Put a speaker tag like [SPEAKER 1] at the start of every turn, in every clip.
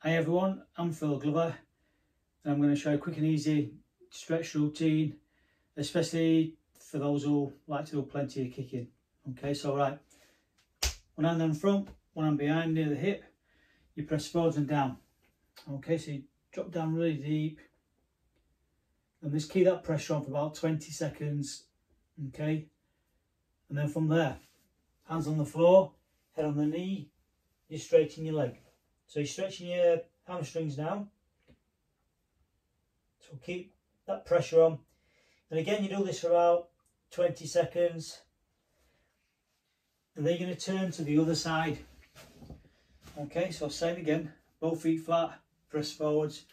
[SPEAKER 1] Hi everyone, I'm Phil Glover and I'm going to show a quick and easy stretch routine, especially for those who like to do plenty of kicking. Okay, so right, one hand on front, one hand behind near the hip, you press forwards and down. Okay, so you drop down really deep and just keep that pressure on for about 20 seconds. Okay, and then from there, hands on the floor, head on the knee, you straighten your leg. So you're stretching your hamstrings down. So keep that pressure on. And again, you do this for about 20 seconds. And then you're going to turn to the other side. Okay, so same again. Both feet flat, press forwards,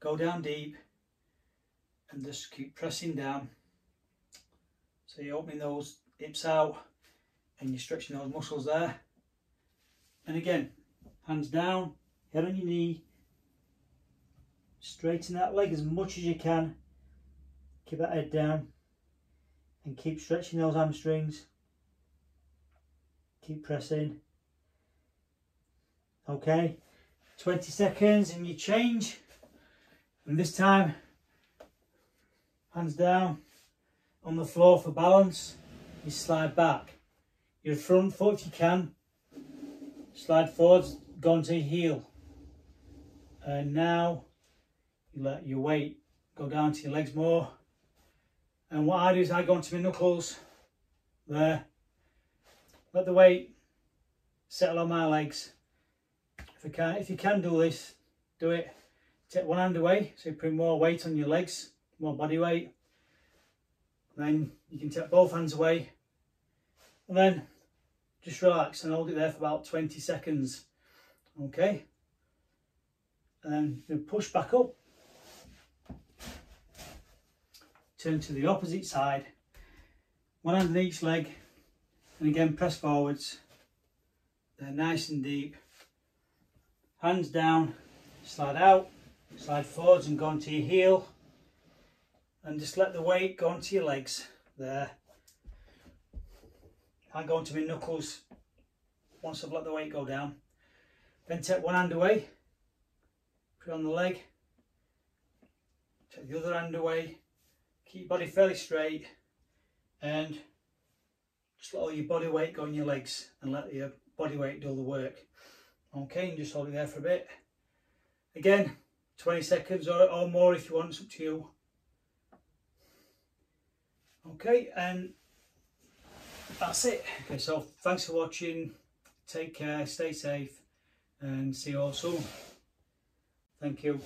[SPEAKER 1] go down deep, and just keep pressing down. So you're opening those hips out and you're stretching those muscles there. And again, hands down, head on your knee, straighten that leg as much as you can, keep that head down, and keep stretching those hamstrings, keep pressing. Okay, 20 seconds and you change, and this time, hands down on the floor for balance, you slide back. Your front foot if you can, slide forwards, go onto your heel. And now you let your weight go down to your legs more. And what I do is I go onto my knuckles there. Let the weight settle on my legs. If you can, if you can do this, do it. Take one hand away, so you put more weight on your legs, more body weight. Then you can take both hands away. And then just relax and hold it there for about 20 seconds okay and then push back up. Turn to the opposite side. One hand on each leg and again press forwards. They're nice and deep. Hands down slide out slide forwards and go onto your heel. And just let the weight go onto your legs there. I go onto my knuckles once I've let the weight go down. Then take one hand away, put on the leg, take the other hand away, keep your body fairly straight and just let all your body weight go on your legs and let your body weight do all the work. Okay, and just hold it there for a bit. Again, 20 seconds or, or more if you want, it's up to you. Okay, and that's it. Okay, so thanks for watching. Take care, stay safe, and see you all soon. Thank you.